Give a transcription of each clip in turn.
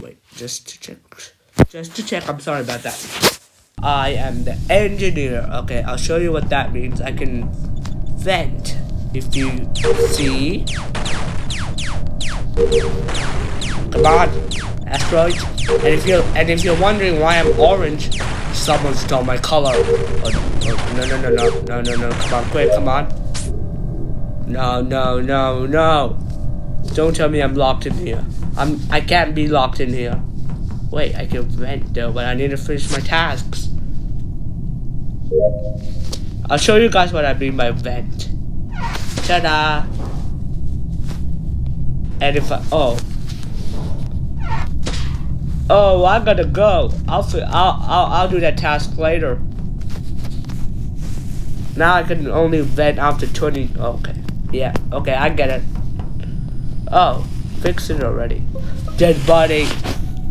wait, just to check, just to check. I'm sorry about that. I am the engineer. Okay, I'll show you what that means. I can vent. If you see, come on, asteroids. And if you're and if you're wondering why I'm orange, someone stole my color. Oh, no, no, no, no, no, no, no. Come on, quick, come on. No, no, no, no. Don't tell me I'm locked in here. I'm I can't be locked in here. Wait, I can vent though, but I need to finish my tasks. I'll show you guys what I mean by vent. Ta-da! And if I, oh. Oh, I gotta go. I'll, I'll, I'll, I'll do that task later. Now I can only vent after 20, okay. Yeah, okay, I get it. Oh, fix it already. Dead body.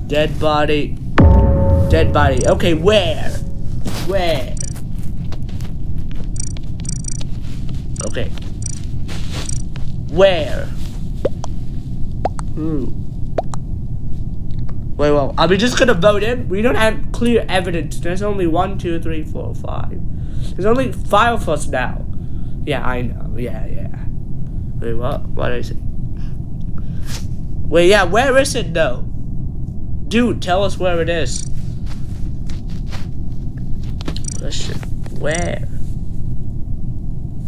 Dead body. Dead body. Okay, where? Where? Okay. Where? Hmm. Wait, well, are we just gonna vote in? We don't have clear evidence. There's only one, two, three, four, five. There's only five of us now. Yeah, I know. Yeah, yeah. Wait, what? What is it? Wait, yeah, where is it though? Dude, tell us where it is. Where?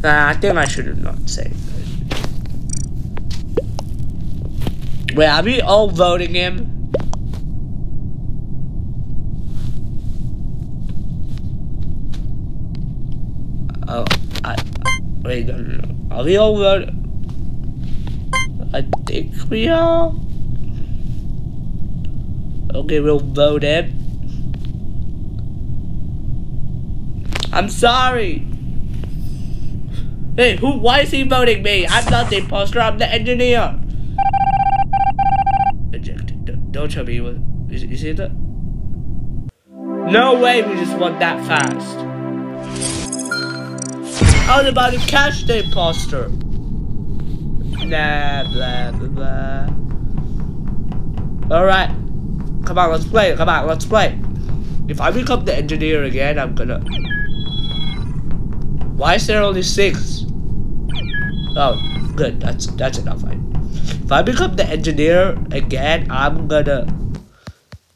Nah, I think I should have not said. Wait, are we all voting him? Oh, I, wait, no, no, no. Are we all voting? I think we are. Okay, we'll vote him. I'm sorry. Hey, who? Why is he voting me? I'm not the imposter. I'm the engineer. Ejected. Don't, don't tell me. Is, is it that? No way we just won that fast. I was about to catch the imposter. Nah, blah, blah, blah. Alright. Come on, let's play. Come on, let's play. If I become the engineer again, I'm gonna... Why is there only six? Oh, good. That's that's enough. I, if I become the engineer again, I'm gonna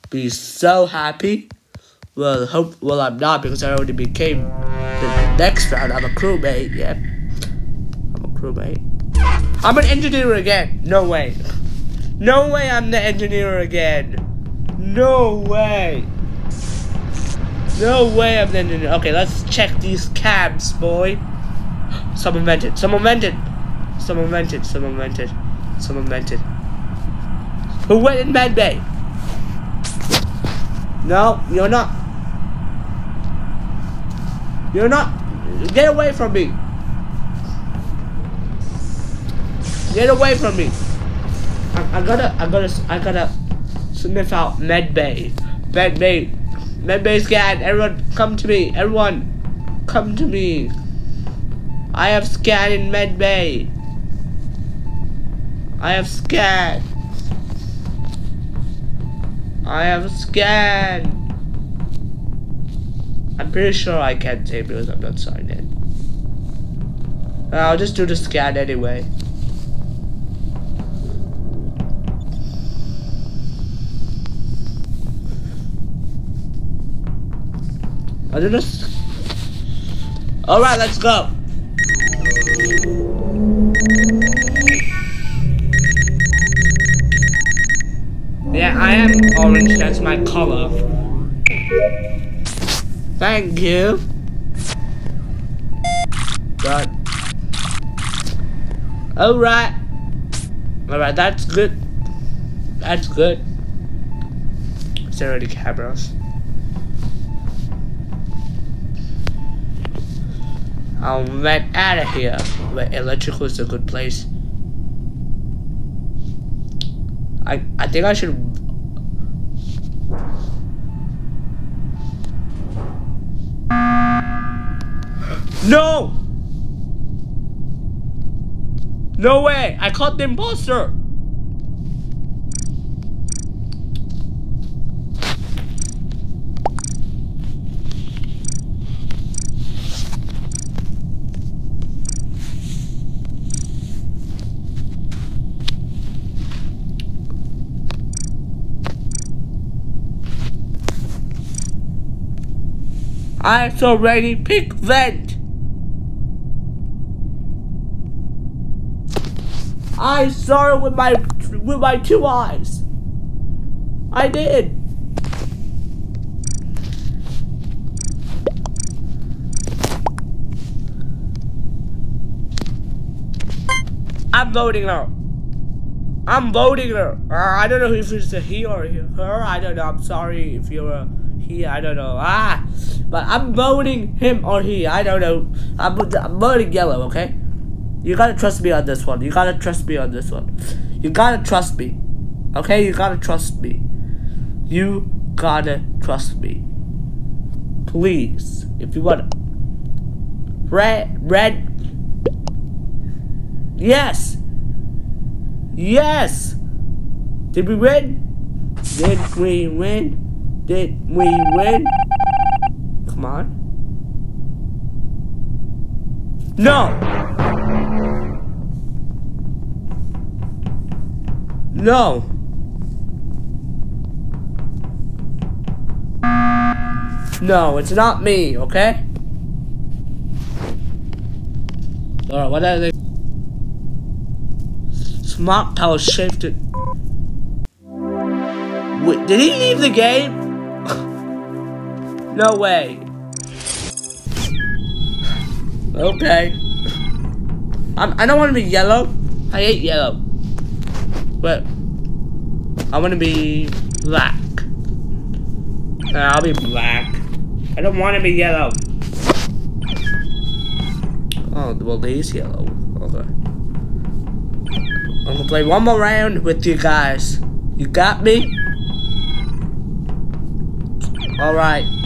be so happy. Well, hope. Well, I'm not because I already became the next round. I'm a crewmate. Yeah, I'm a crewmate. I'm an engineer again. No way. No way. I'm the engineer again. No way. No way I'm the engineer. Okay, let's check these cabs, boy. Someone vented. Someone vented. Someone vented. Someone vented. Someone vented. Who went in med bay? No, you're not. You're not. Get away from me. Get away from me. I, I gotta, I gotta, I gotta sniff out med bay. Med bay. Med bay scan. Everyone, come to me. Everyone, come to me. I have scan in med bay. I have scan. I have scan. I'm pretty sure I can't say because I'm not signed in. I'll just do the scan anyway. I do this. Alright, let's go. Yeah, I am orange, that's my color. Thank you. Good. Alright. Alright, that's good. That's good. Is there any cameras? I'll get out of here. But electrical is a good place. I I think I should No! No way! I caught the imposter! I saw ready pick vent. I saw it with my with my two eyes. I did. I'm voting her. I'm voting her. Uh, I don't know if it's a he or her. I don't know. I'm sorry if you're a he. I don't know. Ah, but I'm voting him or he. I don't know. I'm, I'm voting yellow. Okay. You gotta trust me on this one. You gotta trust me on this one. You gotta trust me. Okay. You gotta trust me. You gotta trust me. Please, if you wanna. Red, red Yes! Yes! Did we win? Did we win? Did we win? Come on. No! No! No, it's not me, okay? Alright, what are they? Smart Power shifted. Wait, did he leave the game? no way. Okay. I'm, I don't want to be yellow. I hate yellow. But I want to be black. I'll be black. I don't want to be yellow. Oh, well, he's yellow. Okay. I'm gonna play one more round with you guys. You got me? Alright.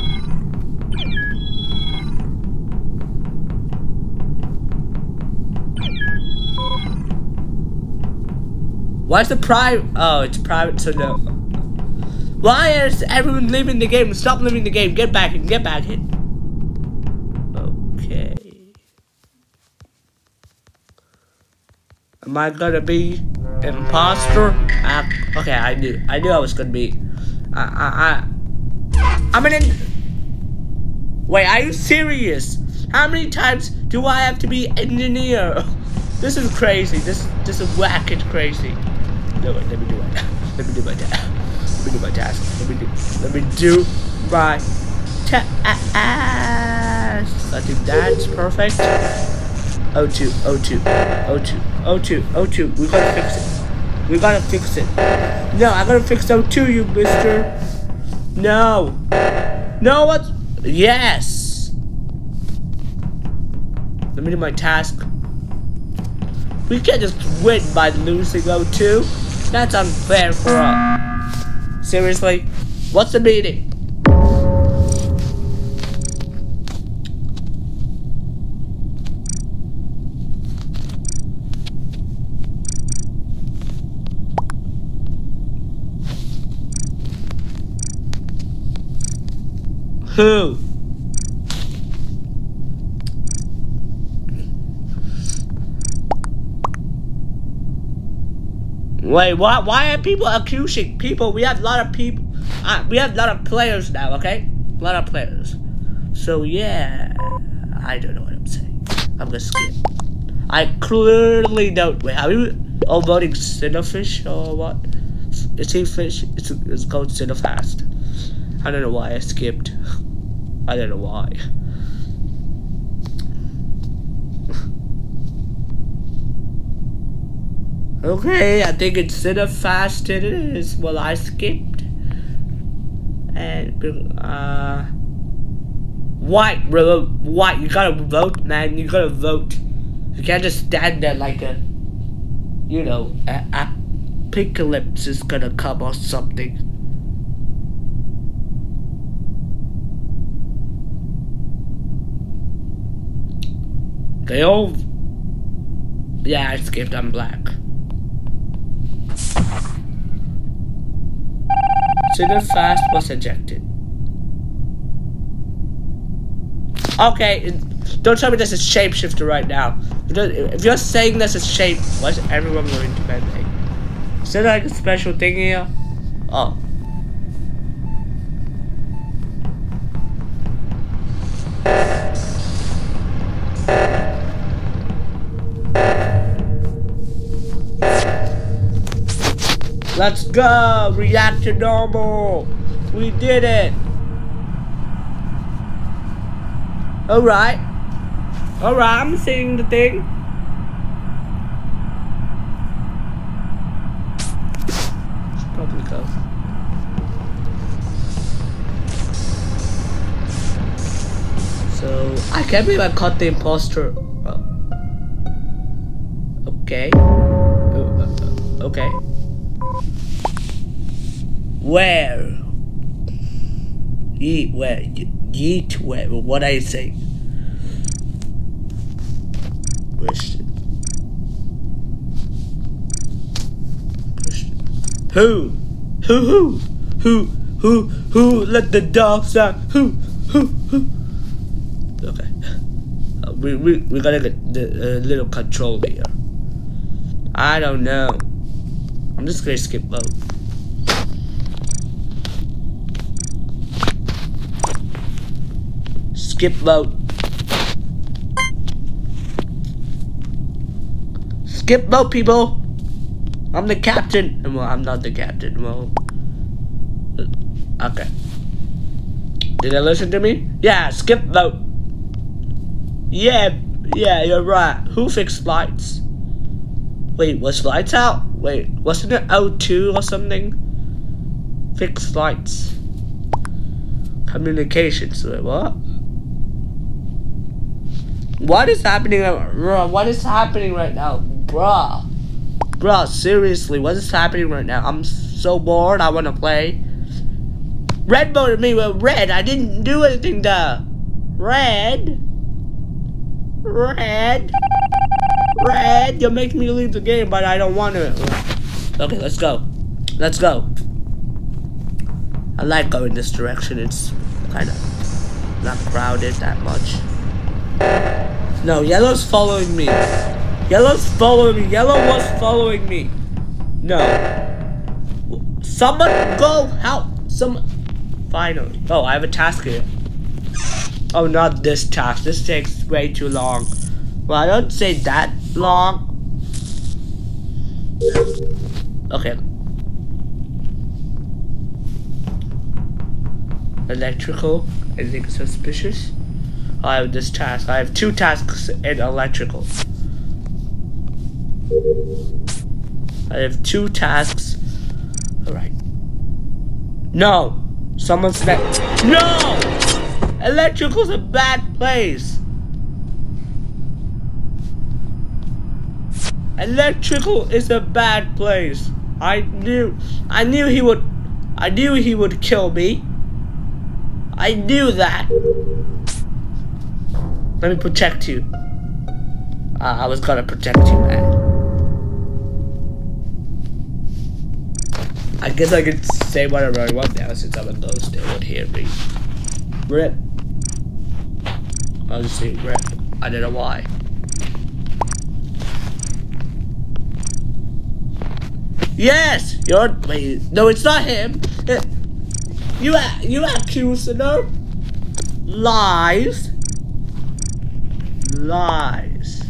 Why's the private? Oh, it's private, so no. Why is everyone leaving the game? Stop leaving the game. Get back in. Get back in. Okay. Am I gonna be an imposter? Uh, okay, I knew. I knew I was gonna be. I, I, I, I'm an. In Wait, are you serious? How many times do I have to be engineer? This is crazy. This, this is whack and crazy. No, wait, let me do it. Let me do my task. Let me do my task. Let me do. Let me do my task. I think that's perfect. O2, O2, O2, O2, O2. We gotta fix it. We gotta fix it. No, I gotta fix O2, you mister. No. No, what? Yes. Let me do my task. We can't just win by losing O2. That's unfair for us. Seriously? What's the meaning? Who? Wait, why, why are people accusing people? We have a lot of people. Uh, we have a lot of players now, okay? A lot of players. So, yeah. I don't know what I'm saying. I'm gonna skip. I clearly don't. Wait, are we all voting Cinnafish or what? Is he fish? It's, it's called Cinnafast. I don't know why I skipped. I don't know why. Okay, I think instead of fast it is. Well, I skipped. And, uh... White, bro. White, you gotta vote, man. You gotta vote. You can't just stand there like a... You know, a, a apocalypse is gonna come or something. They all... Yeah, I skipped, I'm black. Cinefast was ejected. Okay, don't tell me this is shapeshifter right now. If you're saying this is shape, why is everyone going to bed? Is there like a special thing here? Oh. Let's go! React to normal! We did it! Alright. Alright, I'm seeing the thing. Should probably go. So, I can't believe I caught the imposter. Oh. Okay. Uh, uh, okay. Where? Yeet where? Yeet where? What I say? Question. Question. Who? Who? Who? Who? Who? Who? Let the dogs out. Who? Who? Who? Okay. Uh, we we we gotta get the uh, little control here. I don't know. I'm just gonna skip vote. Skip vote. Skip vote, people. I'm the captain. Well, I'm not the captain. Well, uh, okay. Did they listen to me? Yeah, skip vote. Yeah, yeah, you're right. Who fixed lights? Wait, was lights out? Wait, wasn't it O2 or something? Fixed lights. Communications. Wait, what? What is happening? What is happening right now? Bruh. Bruh, seriously, what is happening right now? I'm so bored, I wanna play. Red voted me with red. I didn't do anything to red. Red. Red, you're making me leave the game, but I don't want to. Okay, let's go. Let's go. I like going this direction. It's kind of not crowded that much. No, yellow's following me. Yellow's following me. Yellow was following me. No. Someone go help. Some. Finally. Oh, I have a task here. Oh, not this task. This takes way too long. Well, I don't say that long. Okay. Electrical. Anything suspicious? I have this task. I have two tasks in electrical. I have two tasks. Alright. No! Someone's next. No! Electrical's a bad place. Electrical is a bad place. I knew I knew he would I knew he would kill me. I knew that. Let me protect you. Uh, I was gonna protect you, man. I guess I could say whatever I want now since I'm a ghost. They would hear me. Rip. I'll just say rip. I don't know why. Yes! You're- wait, no it's not him! You, you accuser! Lies! Lies.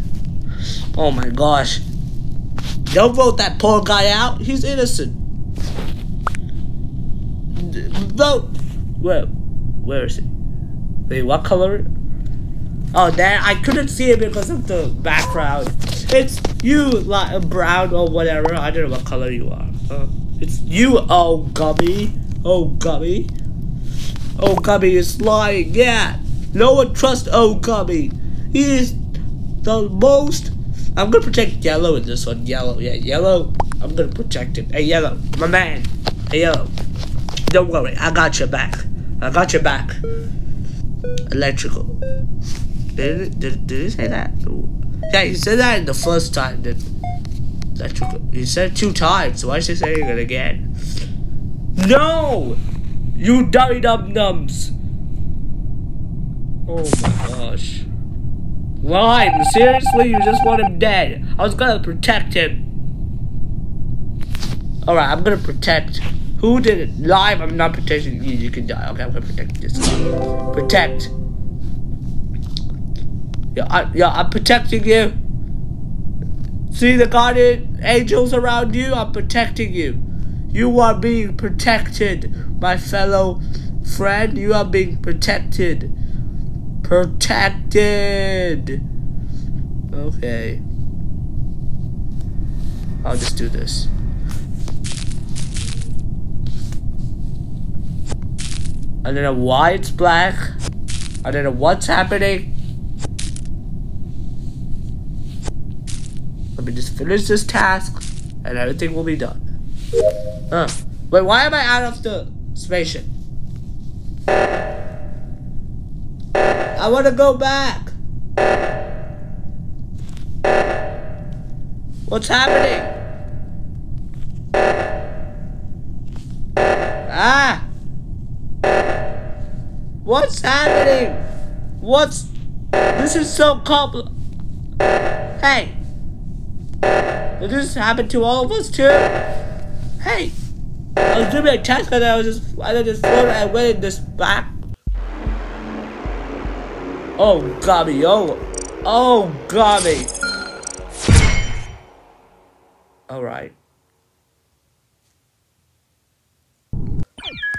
Oh my gosh. Don't vote that poor guy out. He's innocent. Vote. Where? Where is he? Wait, what color? Oh, there. I couldn't see it because of the background. It's you, like brown or whatever. I don't know what color you are. Uh, it's you, oh gummy. Oh gummy. Oh gummy is lying. Yeah. No one trusts Oh gummy. He is the most. I'm gonna protect yellow in this one. Yellow, yeah, yellow. I'm gonna protect it. Hey, yellow, my man. Hey, yellow. Don't worry, I got your back. I got your back. Electrical. Did did, did he say that? Yeah, he said that the first time. That electrical. He said two times. Why is he saying it again? No! You dummy dum dums! Oh my gosh. Lime, seriously? You just want him dead. I was gonna protect him. Alright, I'm gonna protect. Who did it? Lime, I'm not protecting you. You can die. Okay, I'm gonna protect this. Protect. Yeah, I, yeah, I'm protecting you. See the guardian angels around you? I'm protecting you. You are being protected, my fellow friend. You are being protected. Protected. Okay. I'll just do this. I don't know why it's black. I don't know what's happening. Let me just finish this task and everything will be done. Uh, wait, why am I out of the spaceship? I want to go back. What's happening? Ah! What's happening? What's... This is so compl... Hey! Did this happen to all of us too? Hey! I was doing a test and I was just... I just floated and went in this back. Oh, got. Oh, oh, got. Alright.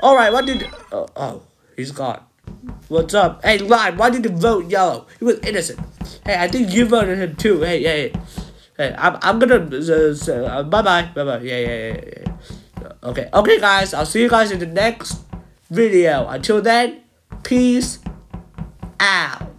Alright, what did... Oh, oh, he's gone. What's up? Hey, Lime, why did you vote yellow? He was innocent. Hey, I think you voted him too. Hey, hey, hey. I'm, I'm gonna... Uh, uh, Bye-bye. Bye-bye. Yeah, yeah, yeah, yeah. Okay, okay, guys. I'll see you guys in the next video. Until then, peace out.